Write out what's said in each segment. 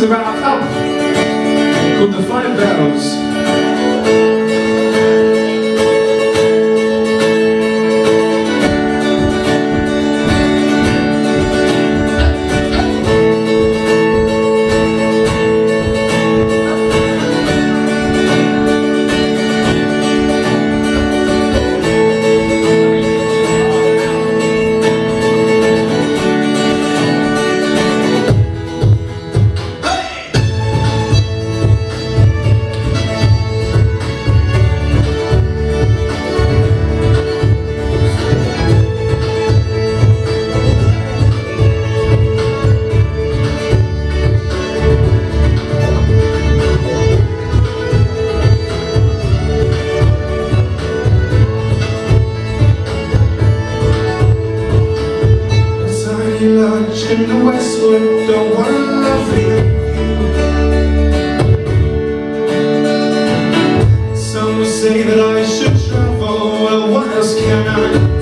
is about up. Called the Five Bells. lunch in Westwood, the one I you. Some say that I should travel, well what else can I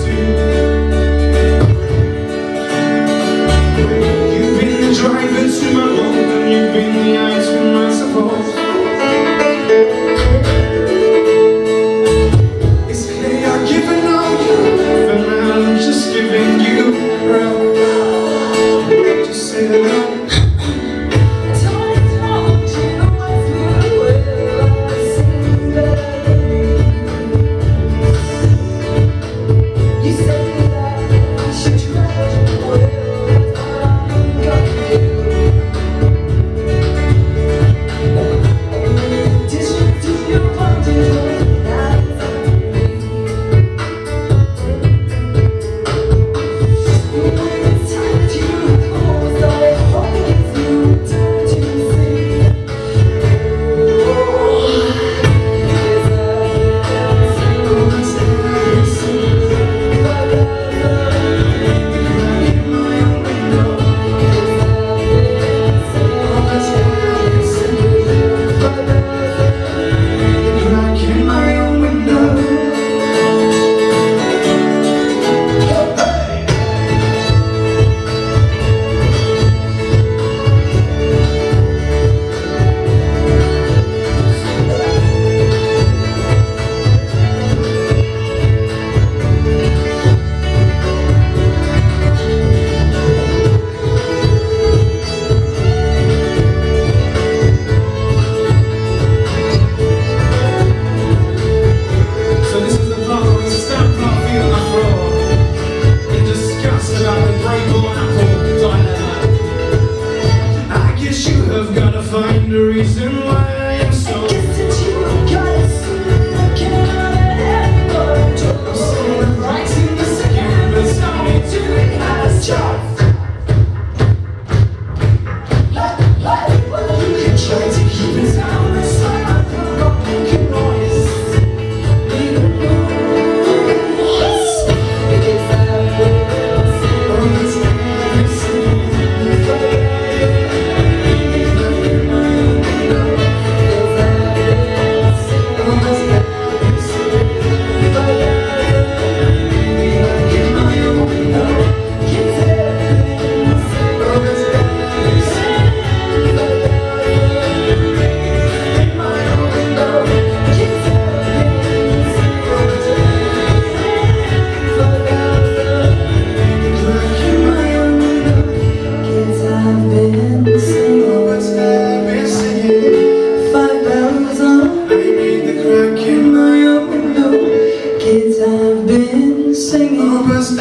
gotta find a reason why I am so kids have been singing. Opus